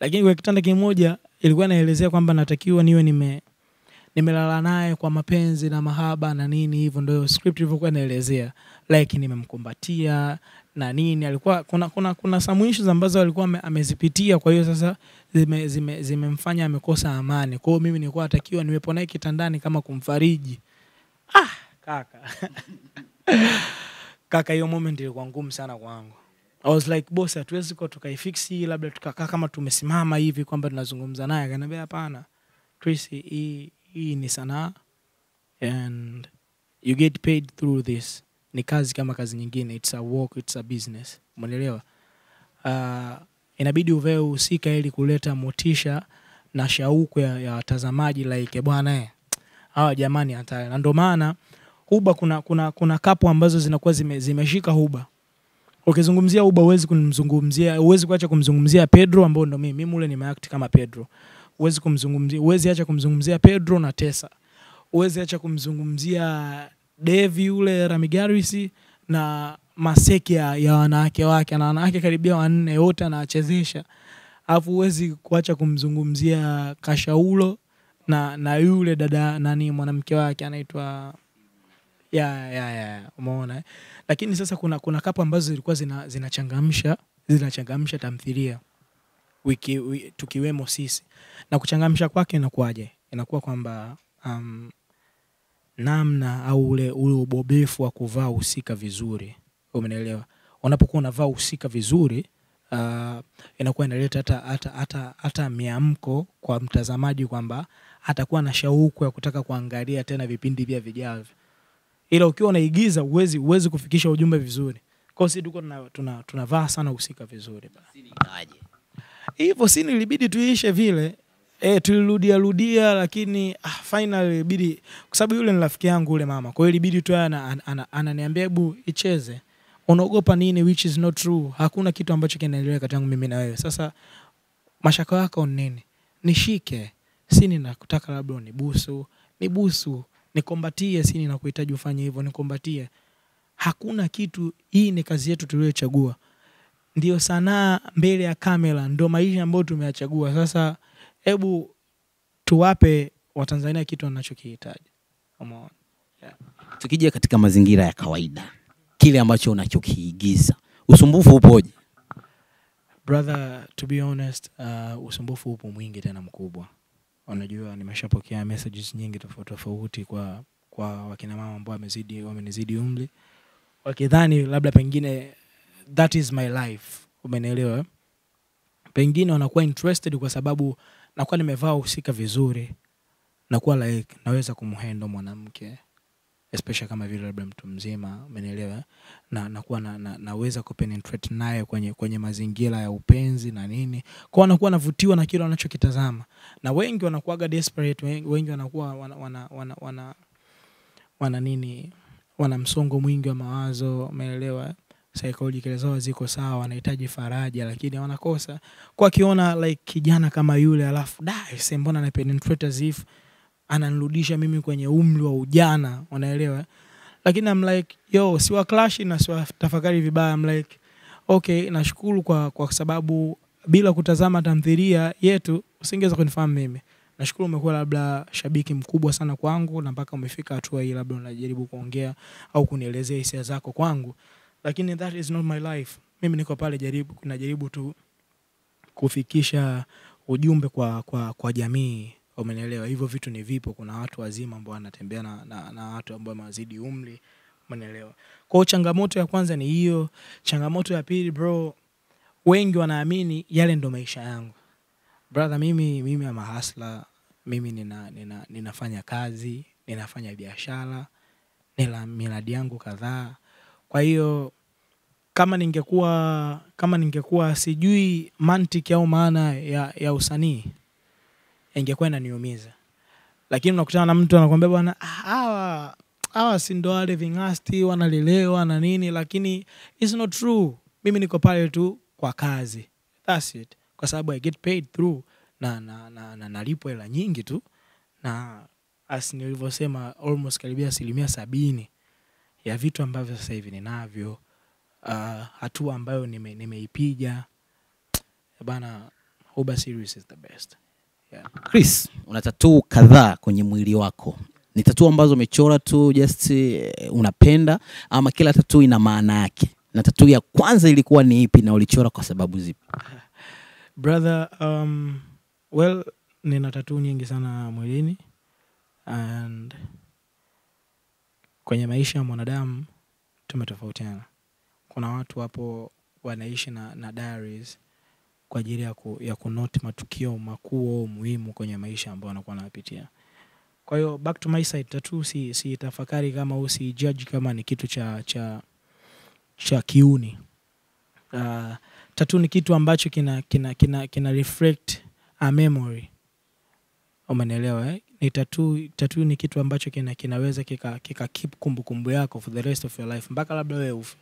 Lakini kwenye kitanda kimoja ilikuwa inaelezea kwamba natakiwa niwe nime nimelala naye kwa mapenzi na mahaba na nini hivyo ndio script ilivyokuwa inaelezea. Like nimemkumbatia na nini alikuwa kuna kuna kuna some issues ambazo alikuwa amezipitia kwa hiyo sasa zimemfanya zime, zime, amekosa amani. Kwa hiyo mimi nilikuwa natakiwa niwepo naye kitandani kama kumfariji. Ah kaka. Kaka hiyo moment ilikuwa ngumu sana kwangu. I was like boss hatuwezi kuwa tukaifix hii labda tukakaa kama tumesimama hivi kwamba tunazungumza naye. Akaniambia hapana. Chris hii hii ni sanaa. And you get paid through this. Ni kazi kama kazi nyingine. It's a work it's a business. Umeelewa? Uh, inabidi uvae uhusika ili kuleta motisha na shauku ya, ya watazamaji like bwana eh, hawa jamani hatari. Na ndio maana huba kuna kuna kuna kapu ambazo zinakuwa zime, zimeshika huba ukizungumzia huba huwezi kumzungumzia huwezi kuacha kumzungumzia pedro ambao ndo mimi. Mimi ule nimeact kama pedro huwezi kumzungumzia huwezi acha kumzungumzia pedro na tesa huwezi acha kumzungumzia devi yule ramigaris na maseki ya, ya wanawake wake. Na wanawake karibia wanne wote anawachezesha. Alafu huwezi kuacha kumzungumzia kashaulo na na yule dada nani mwanamke wake anaitwa ya ya ya umeona eh? lakini sasa kuna kuna kapu ambazo zilikuwa zinachangamsha zina zinachangamsha tamthilia wiki, wiki, tukiwemo sisi. Na kuchangamsha kwake inakuwaje? Inakuwa kwamba um, namna au ule ule ubobefu wa kuvaa husika vizuri. Umenaelewa unapokuwa unavaa husika vizuri uh, inakuwa inaleta hata hata hata hata miamko kwa mtazamaji kwamba atakuwa na shauku ya kutaka kuangalia tena vipindi vya vijavyo. Ila ukiwa unaigiza uwezi uwezi kufikisha ujumbe vizuri. Kwao sisi tuko tunavaa tuna, sana husika vizuri ikaje? Hivyo sini ilibidi tuishe vile. E, tulirudia rudia lakini ah, final ilibidi kwa sababu yule ni rafiki yangu yule mama. Kwa hiyo ilibidi tu ananiambia ana- hebu icheze. Unaogopa nini which is not true. Hakuna kitu ambacho kinaendelea kati yangu mimi na wewe. Sasa mashaka yako ni nini? Nishike. Si ninakutaka labda unibusu. Nibusu. Nikombatie si ninakuhitaji ufanye hivyo nikombatie. Hakuna kitu hii ni kazi yetu tuliochagua ndio sanaa mbele ya kamera ndo maisha ambayo tumeyachagua. Sasa hebu tuwape watanzania kitu wanachokihitaji. Umeona? tukija katika mazingira ya kawaida kile ambacho unachokiigiza usumbufu upoje brother to be honest uh, usumbufu upo mwingi tena mkubwa. Unajua nimeshapokea messages nyingi tofauti tofauti kwa kwa wakina mama ambao wamezidi wamenizidi umri. Wakidhani labda pengine that is my life. Umenielewa? Pengine wanakuwa interested kwa sababu nakuwa nimevaa husika vizuri nakuwa like naweza kumhendo mwanamke especially kama vile labda mtu mzima umenielewa? Na nakuwa na, na, naweza kupenetrate naye kwenye kwenye mazingira ya upenzi na nini. Kwao wanakuwa navutiwa na kile wanachokitazama. Na wengi wanakuaga desperate wengi, wanakuwa wana, wana, wana, wana, wana nini wana msongo mwingi wa mawazo umeelewa psychological zao ziko sawa wanahitaji faraja lakini wanakosa. Kwa akiona like kijana kama yule alafu da mbona na penetrate as if ananirudisha mimi kwenye umri wa ujana? Unaelewa? Lakini I'm like yo siwa clash na siwa tafakari vibaya. I'm like okay nashukuru kwa kwa sababu bila kutazama tamthilia yetu usingeweza kunifahamu mimi. Nashukuru umekuwa labda shabiki mkubwa sana kwangu na mpaka umefika hatua hii labda unajaribu kuongea au kunielezea hisia zako kwangu lakini that is not my life. Mimi niko pale jaribu najaribu tu kufikisha ujumbe kwa kwa kwa jamii. Umenielewa? Hivyo vitu ni vipo. Kuna watu wazima ambao wanatembea na, na, na watu ambao wamewazidi umri. Umenielewa? Kwao changamoto ya kwanza ni hiyo. Changamoto ya pili bro wengi wanaamini yale ndo maisha yangu. Brother mimi mimi ama hasla mimi nina, nina, ninafanya kazi ninafanya biashara nina miradi yangu kadhaa. Kwa hiyo kama ningekuwa kama ningekuwa sijui mantiki au maana ya, ya usanii ingekuwa inaniumiza. Lakini unakutana na mtu anakwambia bwana "Ah, hawa hawa si ndo wale ving'asti wanalelewa na nini lakini it's not true. Mimi niko pale tu kwa kazi. That's it. Kwa sababu i get paid through na na na, na nalipwa hela nyingi tu na as nilivyosema almost karibia asilimia sabini ya vitu ambavyo sasa hivi ninavyo uh, hatua ambayo nime- nimeipiga bana Uber series is the best. Yeah. chris una tatuu kadhaa kwenye mwili wako. Ni tatuu ambazo umechora tu just eh, unapenda ama kila tatuu ina maana yake? Na tatuu ya kwanza ilikuwa ni ipi na ulichora kwa sababu zipi? Brother um, well nina tatuu nyingi sana mwilini and kwenye maisha ya mwanadamu tumetofautiana kuna watu hapo wanaishi na, na diaries kwa ajili ya, ku, ya kunoti matukio makuu au muhimu kwenye maisha ambayo wanakuwa wanapitia kwa hiyo back to my side tatu, si, si tafakari kama au si judge kama ni kitu cha cha cha kiuni. Uh, tatu ni kitu ambacho kina kina kina, kina reflect a memory. Umenielewa eh? ni tatu tatu ni kitu ambacho kina kinaweza kika, kika keep kumbukumbu kumbu yako for the rest of your life mpaka labda wewe ufe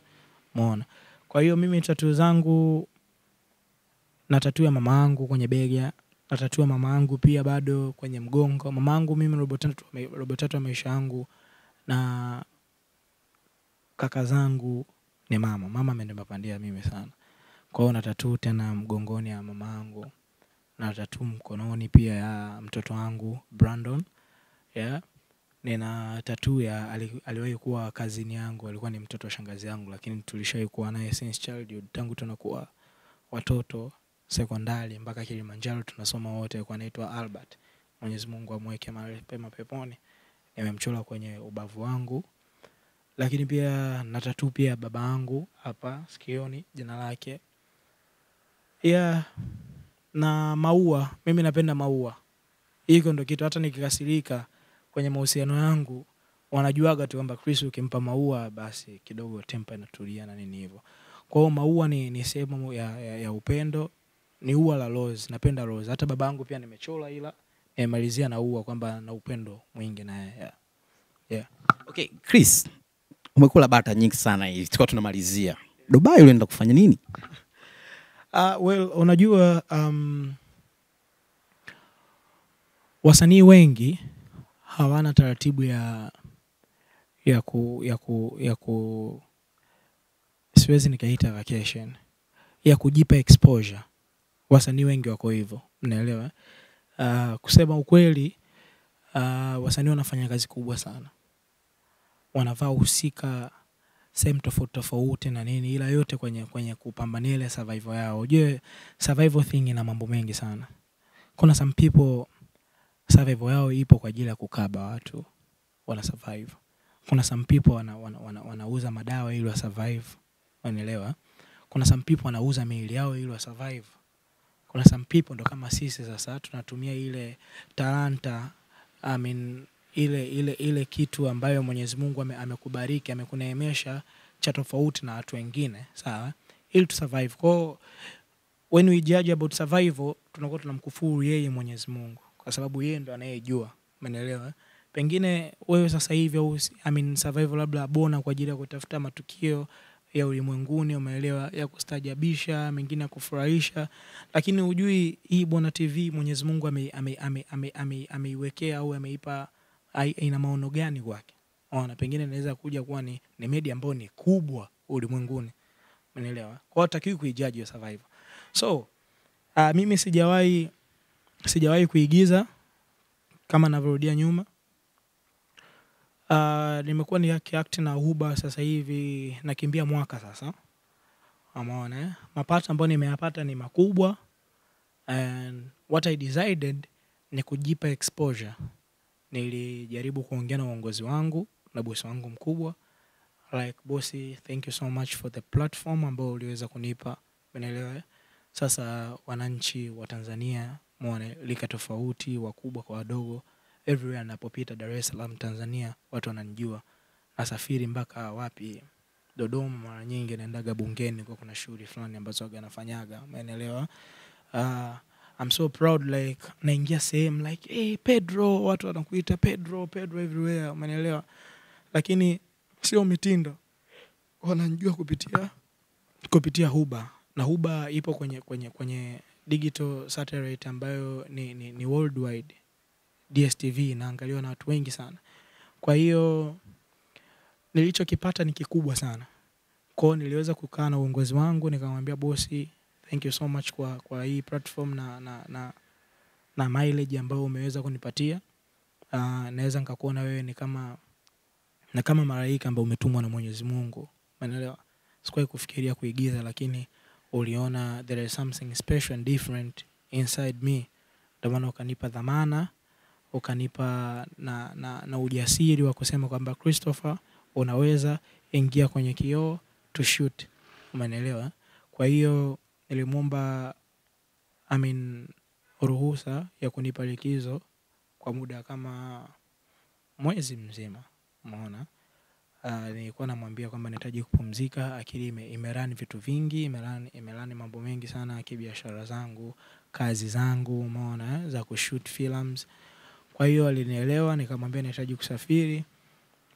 umeona? Kwa hiyo mimi tatu zangu na tatu ya mama yangu kwenye bega na tatu ya mama yangu pia bado kwenye mgongo. Mama yangu mimi robo tatu robo tatu ya maisha yangu na kaka zangu ni mama. Mama amenipapandia mimi sana. Kwa hiyo na tatu tena mgongoni ya mama yangu. Na tatu mkononi pia ya mtoto wangu brandon. Yeah. Nina tatuu ya ali- aliwahi kuwa kazini yangu alikuwa ni mtoto wa shangazi yangu lakini tulishawai kuwa naye since childhood tangu tunakuwa watoto sekondari mpaka kilimanjaro tunasoma wote alikuwa anaitwa albert. Mwenyezi mungu amweke mahali pema peponi nimemchora kwenye ubavu wangu. Lakini pia na tatuu pia baba yangu hapa sikioni jina lake. Yeah na maua mimi napenda maua. Hiko ndo kitu hata nikikasirika kwenye mahusiano yangu wanajuaga tu kwamba chris ukimpa maua basi kidogo tempa inatulia na nini hivyo kwa hiyo maua ni, ni sehemu ya, ya, ya upendo ni ua la rose napenda rose hata baba yangu pia nimechola ila nimemalizia na ua kwamba na upendo mwingi naye yeah. yeah. Okay, Chris, umekula bata nyingi sana hivi, tukawa tunamalizia. Dubai ulienda kufanya nini? Uh, well, unajua um, wasanii wengi hawana taratibu ya ya ku, ya ku, ya ku siwezi nikaita vacation ya kujipa exposure. Wasanii wengi wako hivyo, mnaelewa? Uh, kusema ukweli uh, wasanii wanafanya kazi kubwa sana, wanavaa husika sehemu tofauti tofauti na nini, ila yote kwenye kwenye kupambania ile survival yao. Ujue survival thing ina mambo mengi sana. Kuna some people survival yao ipo kwa ajili ya kukaba watu wana survive. Kuna some people wana, wana, wana, wanauza madawa ili wa survive, unaelewa? Kuna some people wanauza miili yao ili wa survive. Kuna some people ndo kama sisi sasa tunatumia ile talanta I mean, ile ile ile kitu ambayo Mwenyezi Mungu ame, amekubariki amekuneemesha cha tofauti na watu wengine, sawa, ili tu survive. Kwa when we judge about survival, tunakuwa tunamkufuru yeye Mwenyezi Mungu kwa sababu yeye ndo anayejua, umeelewa? Pengine wewe sasa hivi au I mean, survival labda bona kwa ajili ya kutafuta matukio ya ulimwenguni, umeelewa, ya kustajabisha, mengine ya kufurahisha, lakini hujui hii Bona TV Mwenyezi Mungu ameiwekea ame, ame, ame, ame, ame au ameipa ina maono gani kwake? Ona pengine inaweza kuja kuwa ni, ni media ambayo ni kubwa ulimwenguni. Umeelewa? Kwa hiyo takiwi kuijaji survival. So uh, mimi sijawahi sijawahi kuigiza kama navyorudia nyuma uh, nimekuwa ni kiakti na uba sasa hivi nakimbia mwaka sasa amaona eh? mapato ambayo nimeyapata ni makubwa and what i decided ni kujipa exposure nilijaribu kuongea na uongozi wangu na bosi wangu mkubwa like bosi thank you so much for the platform ambao uliweza kunipa unaelewa eh? sasa wananchi wa tanzania mone lika tofauti wakubwa kwa wadogo. Everywhere anapopita dar es salaam tanzania watu wananijua. Nasafiri mpaka wapi? Dodoma mara nyingi naendaga bungeni kwa kuna shughuli fulani ambazo waga nafanyaga. Umeelewa? Uh, I'm so proud like naingia sehemu like hey, Pedro watu wanakuita Pedro Pedro everywhere. Umeelewa? Lakini sio mitindo. Wananijua kupitia kupitia Huba na Huba ipo kwenye kwenye kwenye digital satellite ambayo ni, ni, ni worldwide. DSTV inaangaliwa na watu wengi sana. Kwa hiyo nilichokipata ni kikubwa sana. Kwao niliweza kukaa na uongozi wangu nikamwambia bosi thank you so much kwa, kwa hii platform na, na, na, na mileage ambayo umeweza kunipatia. Uh, naweza nikakuona wewe ni kama na kama malaika ambayo umetumwa na mwenyezi mungu. Umeelewa? Sikuwahi kufikiria kuigiza lakini uliona there is something special and different inside me. Ndio maana ukanipa dhamana ukanipa na, na, na ujasiri wa kusema kwamba christopher unaweza ingia kwenye kioo to shoot. Umeelewa kwa hiyo nilimwomba I mean, ruhusa ya kunipa likizo kwa muda kama mwezi mzima. Umeona uh, nilikuwa namwambia kwamba nahitaji kupumzika akili ime, imerani vitu vingi imerani, imerani mambo mengi sana kibiashara zangu kazi zangu umeona eh, za kushoot films. Kwa hiyo alinielewa nikamwambia nahitaji kusafiri.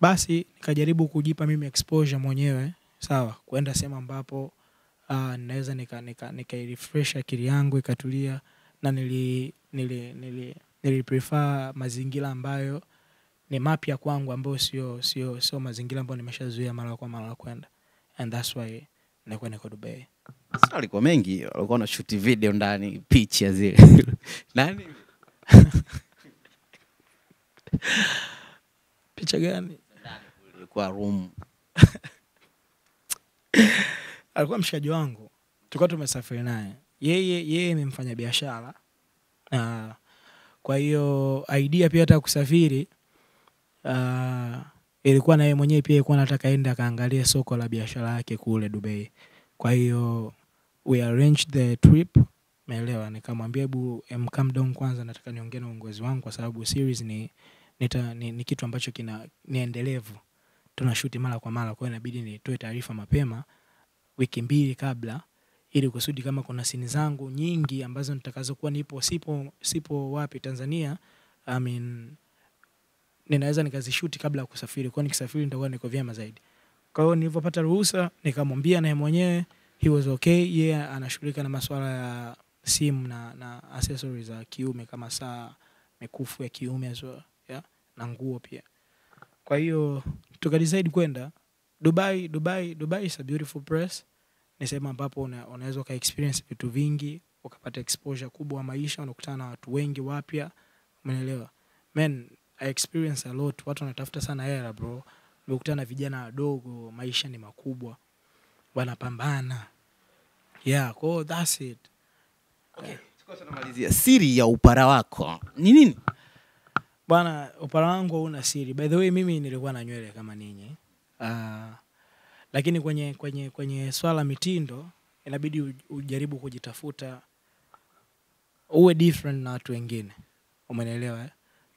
Basi nikajaribu kujipa mimi exposure mwenyewe sawa kwenda sehemu ambapo uh, naweza nika, nika, nika refresh akili yangu ikatulia na nili, nili, nili, nili prefer mazingira ambayo ni mapya kwangu ambayo sio sio sio mazingira ambayo nimeshazuia mara kwa mara kwenda. And that's why nakuwa niko Dubai. Sasa alikuwa mengi, alikuwa na shoot video ndani, picha zile. Nani? Picha gani? Ilikuwa room. Alikuwa mshikaji wangu. Tulikuwa tumesafiri naye. Yeye yeye ni mfanyabiashara. Uh, kwa hiyo idea pia hata kusafiri uh, ilikuwa na yeye mwenyewe pia ilikuwa anataka aende akaangalia soko la biashara yake kule Dubai. Kwa hiyo we arranged the trip. Umeelewa? nikamwambia hebu calm down kwanza nataka niongee na uongozi wangu kwa sababu series ni, nita, ni, ni kitu ambacho kina ni endelevu. Tunashuti mara kwa mara kwa hiyo inabidi nitoe taarifa mapema wiki mbili kabla ili kusudi kama kuna sini zangu nyingi ambazo nitakazokuwa nipo sipo sipo wapi Tanzania I mean, ninaweza nikazishuti kabla ya kusafiri. Kwao nikisafiri nitakuwa niko vyema zaidi. Kwa hiyo nilivyopata ruhusa nikamwambia naye mwenyewe he was okay. Yeye yeah, anashughulika na masuala ya simu na, na accessories za kiume kama saa mikufu ya kiume as well, yeah? na nguo pia. Kwa hiyo tukadecide kwenda dubai dubai dubai is a beautiful place. Ni sehemu ambapo una, unaweza uka experience vitu vingi ukapata exposure kubwa wa maisha unakutana na watu wengi wapya. Umeelewa? Man i experience a lot. Watu wanatafuta sana hela bro. Nimekutana na vijana wadogo maisha ni makubwa. Wanapambana. Yeah kwao that's it. Okay. tunamalizia, siri ya upara wako. Ni nini? Bwana upara wangu hauna siri. By the way mimi nilikuwa na nywele kama ninyi. Uh, lakini kwenye kwenye kwenye swala la mitindo inabidi uj- ujaribu kujitafuta. Uwe different na watu wengine. Umenelewa eh?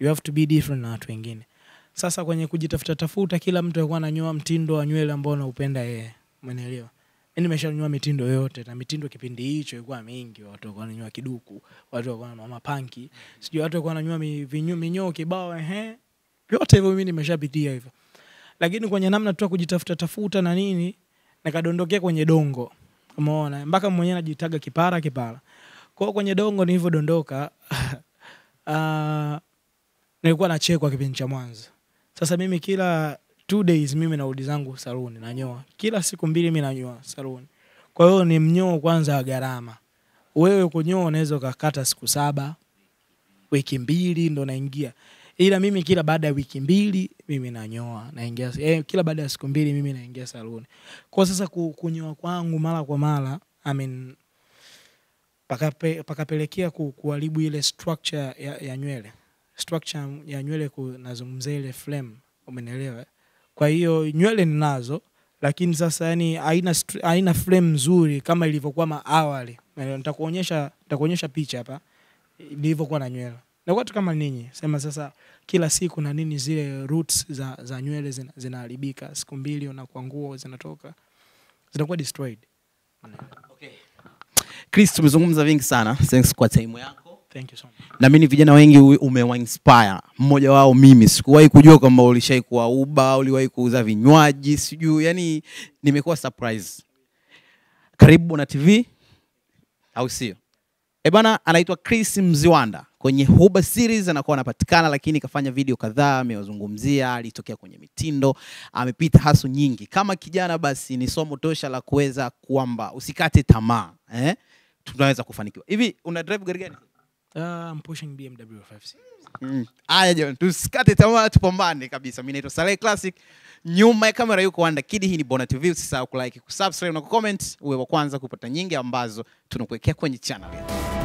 You have to be different na watu wengine. Sasa kwenye kujitafuta tafuta kila mtu alikuwa ananyoa mtindo wa nywele ambao anaupenda yeye. Umeelewa? Mimi nimeshanyoa mitindo yote na mitindo kipindi hicho ilikuwa mingi. Watu walikuwa wananyoa kiduku watu walikuwa mama panki sijui watu walikuwa wananyoa vinyo- minyoo kibao ehe. Vyote hivyo mimi nimeshapitia hivyo. Lakini kwenye namna tu kujitafuta tafuta na nini nikadondokea kwenye dongo. Umeona? Mpaka mwenyewe najitaga kipara kipara. Kwao kwenye dongo nilivyodondoka uh, nilikuwa nachekwa kipindi cha mwanzo. Sasa mimi kila two days mimi narudi zangu saluni nanyoa. Kila siku mbili mi nanyoa saluni. Kwa hiyo ni mnyoo kwanza wa gharama. Wewe kunyoa unaweza ukakata siku saba wiki mbili ndo naingia ila mimi kila baada ya wiki mbili mimi nanyoa naingia eh, kila baada ya siku mbili mimi naingia saluni. Kwa sasa kunyoa kwangu mara kwa mara I mean, pakape, pakapelekea paka kuharibu ile structure ya, ya nywele structure ya nywele kunazungumzia ile flame umenielewa eh? kwa hiyo nywele ninazo lakini sasa yani haina haina flame nzuri kama ilivyokuwa maawali Umeelewa? nitakuonyesha nitakuonyesha picha hapa nilivyokuwa na nywele na watu kama ninyi sema sasa kila siku na nini zile roots za, za nywele zinaharibika zina- siku mbili unakuwa nguo zinatoka zinakuwa destroyed okay. chris tumezungumza vingi sana thanks kwa time yako thank you so much. Vijana wengi umewa umewainspire. Mmoja wao mimi sikuwahi kujua kwamba ulishai kuwa uba uliwahi kuuza vinywaji sijui yani nimekuwa surprise. Karibu na tv au sio? E bana anaitwa chris mziwanda. Kwenye huba series anakuwa anapatikana lakini kafanya video kadhaa amewazungumzia alitokea kwenye mitindo amepita hasu nyingi. Kama kijana basi ni somo tosha la kuweza kwamba usikate tamaa eh? tunaweza kufanikiwa. Hivi una drive gari gani uh, I'm pushing BMW 5. Aya jamani, tusikate tamaa, tupambane kabisa. Mimi naitwa Saleh Classic, nyuma ya kamera yuko Wanda Kid. Hii ni Bona TV, usisahau kulike, kusubscribe na kucomment, uwe wa kwanza kupata nyingi ambazo tunakuwekea kwenye channel yetu.